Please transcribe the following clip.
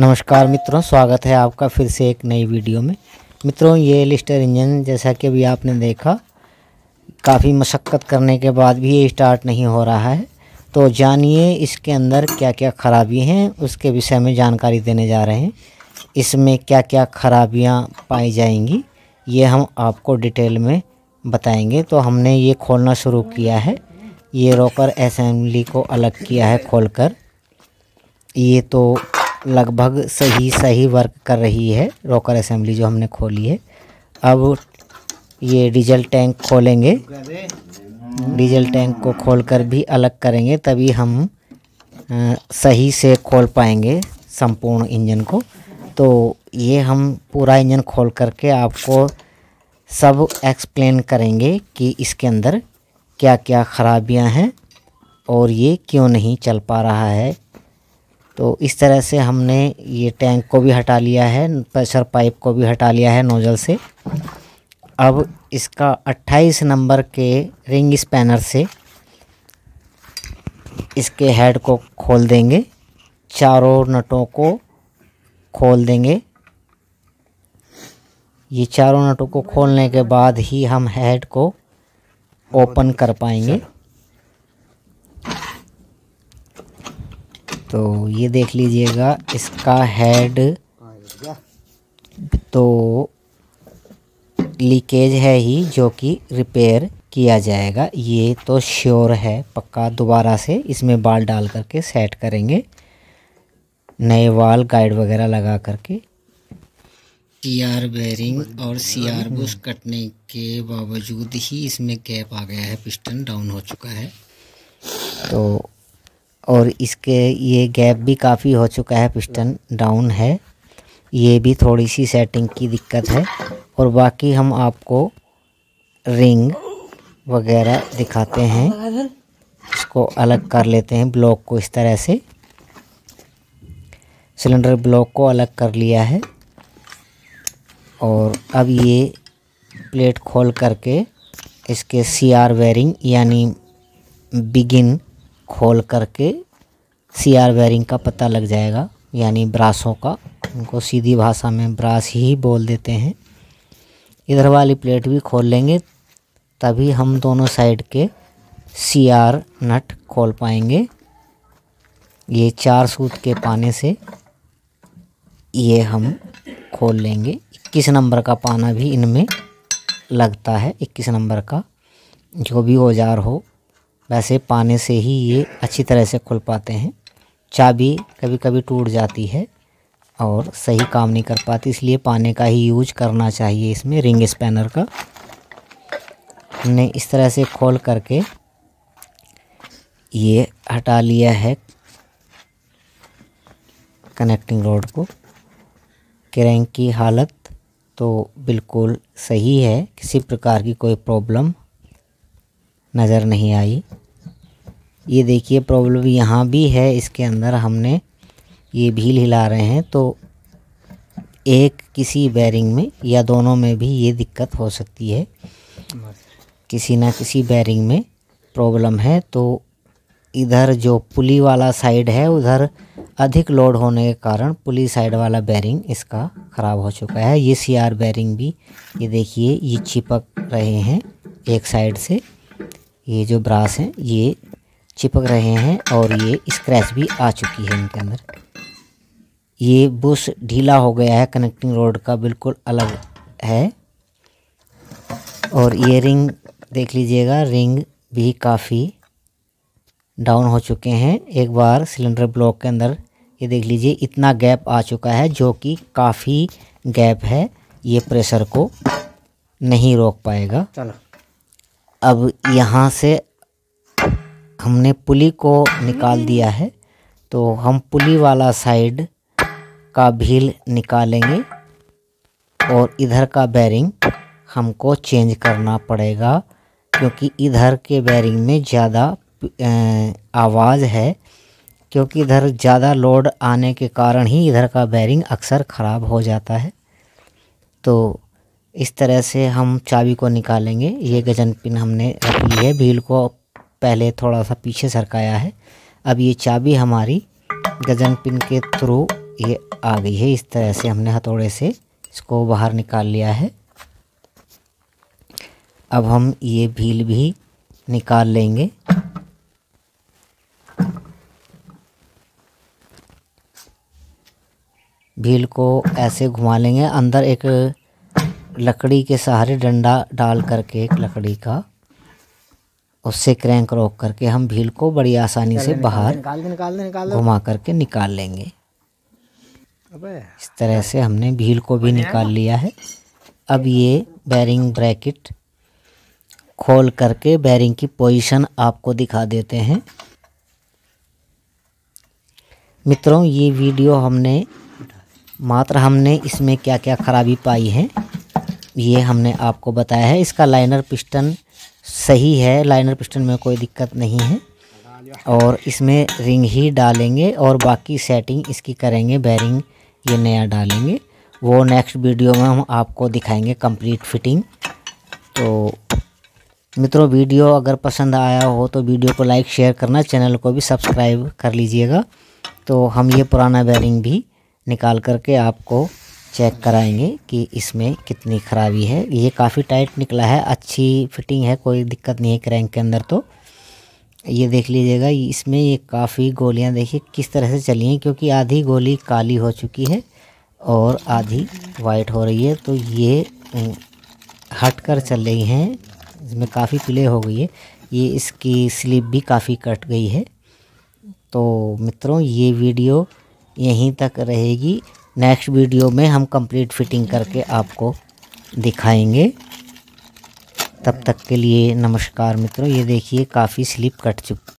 नमस्कार मित्रों, स्वागत है आपका फिर से एक नई वीडियो में। मित्रों, ये लिस्टर इंजन, जैसा कि अभी आपने देखा, काफ़ी मशक्क़त करने के बाद भी ये स्टार्ट नहीं हो रहा है। तो जानिए इसके अंदर क्या क्या ख़राबी हैं, उसके विषय में जानकारी देने जा रहे हैं। इसमें क्या क्या ख़राबियाँ पाई जाएँगी, ये हम आपको डिटेल में बताएँगे। तो हमने ये खोलना शुरू किया है। ये रोकर असेंबली को अलग किया है खोलकर। ये तो लगभग सही सही वर्क कर रही है रोकर असेंबली जो हमने खोली है। अब ये डीजल टैंक खोलेंगे। डीजल टैंक को खोलकर भी अलग करेंगे तभी हम आ, सही से खोल पाएँगे संपूर्ण इंजन को। तो ये हम पूरा इंजन खोल करके आपको सब एक्सप्लेन करेंगे कि इसके अंदर क्या क्या ख़राबियाँ हैं और ये क्यों नहीं चल पा रहा है। तो इस तरह से हमने ये टैंक को भी हटा लिया है, प्रेशर पाइप को भी हटा लिया है नोज़ल से। अब इसका 28 नंबर के रिंग स्पैनर से इसके हेड को खोल देंगे, चारों नटों को खोल देंगे। ये चारों नटों को खोलने के बाद ही हम हेड को ओपन कर पाएँगे। तो ये देख लीजिएगा, इसका हेड तो लीकेज है ही, जो कि रिपेयर किया जाएगा। ये तो श्योर है, पक्का दोबारा से इसमें बाल डाल करके सेट करेंगे। नए वाल गाइड वगैरह लगा करके। सी आर बेरिंग और सी आर बुश कटने के बावजूद ही इसमें गैप आ गया है पिस्टन डाउन हो चुका है। तो और इसके ये गैप भी काफ़ी हो चुका है पिस्टन डाउन है। ये भी थोड़ी सी सेटिंग की दिक्कत है। और बाकी हम आपको रिंग वगैरह दिखाते हैं। इसको अलग कर लेते हैं ब्लॉक को इस तरह से। सिलेंडर ब्लॉक को अलग कर लिया है। और अब ये प्लेट खोल करके इसके सी आर वेरिंग यानी बिगिन खोल करके सी आर वेरिंग का पता लग जाएगा, यानी ब्रासों का। उनको सीधी भाषा में ब्रास ही बोल देते हैं। इधर वाली प्लेट भी खोल लेंगे, तभी हम दोनों साइड के सी आर नट खोल पाएँगे। ये चार सूत के पाने से ये हम खोल लेंगे। इक्कीस नंबर का पाना भी इनमें लगता है, इक्कीस नंबर का। जो भी औज़ार हो वैसे पाने से ही ये अच्छी तरह से खुल पाते हैं। चाबी कभी कभी टूट जाती है और सही काम नहीं कर पाती, इसलिए पाने का ही यूज़ करना चाहिए इसमें रिंग स्पैनर का। हमने इस तरह से खोल करके ये हटा लिया है कनेक्टिंग रोड को। क्रैंक की हालत तो बिल्कुल सही है, किसी प्रकार की कोई प्रॉब्लम नज़र नहीं आई। ये देखिए प्रॉब्लम यहाँ भी है, इसके अंदर हमने ये भील हिला रहे हैं तो एक किसी बैरिंग में या दोनों में भी ये दिक्कत हो सकती है। किसी ना किसी बैरिंग में प्रॉब्लम है तो इधर जो पुली वाला साइड है, उधर अधिक लोड होने के कारण पुली साइड वाला बैरिंग इसका ख़राब हो चुका है। ये सी आर बैरिंग भी, ये देखिए, ये चिपक रहे हैं एक साइड से। ये जो ब्रास हैं, ये चिपक रहे हैं और ये स्क्रैच भी आ चुकी है इनके अंदर। ये बुश ढीला हो गया है कनेक्टिंग रोड का बिल्कुल अलग है। और ये रिंग देख लीजिएगा रिंग भी काफ़ी डाउन हो चुके हैं। एक बार सिलेंडर ब्लॉक के अंदर ये देख लीजिए, इतना गैप आ चुका है जो कि काफ़ी गैप है। ये प्रेशर को नहीं रोक पाएगा। चलो। अब यहाँ से हमने पुली को निकाल दिया है तो हम पुली वाला साइड का भील निकालेंगे और इधर का बैरिंग हमको चेंज करना पड़ेगा, क्योंकि इधर के बैरिंग में ज़्यादा आवाज़ है, क्योंकि इधर ज़्यादा लोड आने के कारण ही इधर का बैरिंग अक्सर ख़राब हो जाता है। तो इस तरह से हम चाबी को निकालेंगे। ये गजन पिन हमने रख ली है। भील को पहले थोड़ा सा पीछे सरकाया है। अब ये चाबी हमारी गजन पिन के थ्रू ये आ गई है। इस तरह से हमने हथौड़े से इसको बाहर निकाल लिया है। अब हम ये भील भी निकाल लेंगे। भील को ऐसे घुमा लेंगे। अंदर एक लकड़ी के सहारे डंडा डाल करके एक लकड़ी का उससे क्रैंक रोक करके हम भील को बड़ी आसानी से बाहर घुमा करके निकाल लेंगे। इस तरह से हमने भील को भी निकाल लिया है। अब ये बैरिंग ब्रैकेट खोल करके बैरिंग की पोजीशन आपको दिखा देते हैं। मित्रों ये वीडियो हमने मात्र हमने इसमें क्या क्या ख़राबी पाई है ये हमने आपको बताया है। इसका लाइनर पिस्टन सही है। लाइनर पिस्टन में कोई दिक्कत नहीं है। और इसमें रिंग ही डालेंगे और बाकी सेटिंग इसकी करेंगे। बैरिंग ये नया डालेंगे। वो नेक्स्ट वीडियो में हम आपको दिखाएँगे कंप्लीट फिटिंग तो मित्रों वीडियो अगर पसंद आया हो तो वीडियो को लाइक शेयर करना। चैनल को भी सब्सक्राइब कर लीजिएगा। तो हम ये पुराना बैरिंग भी निकाल करके आपको चेक कराएँगे कि इसमें कितनी ख़राबी है। ये काफ़ी टाइट निकला है, अच्छी फिटिंग है, कोई दिक्कत नहीं है क्रैंक के अंदर तो। ये देख लीजिएगा, इसमें ये काफ़ी गोलियाँ देखिए किस तरह से चली हैं, क्योंकि आधी गोली काली हो चुकी है और आधी वाइट हो रही है। तो ये हट कर चल रही हैं, इसमें काफ़ी प्ले हो गई है। ये इसकी स्लिप भी काफ़ी कट गई है। तो मित्रों, ये वीडियो यहीं तक रहेगी। नेक्स्ट वीडियो में हम कंप्लीट फिटिंग करके आपको दिखाएँगे। तब तक के लिए नमस्कार मित्रों, ये देखिए काफ़ी स्लिप कट चुकी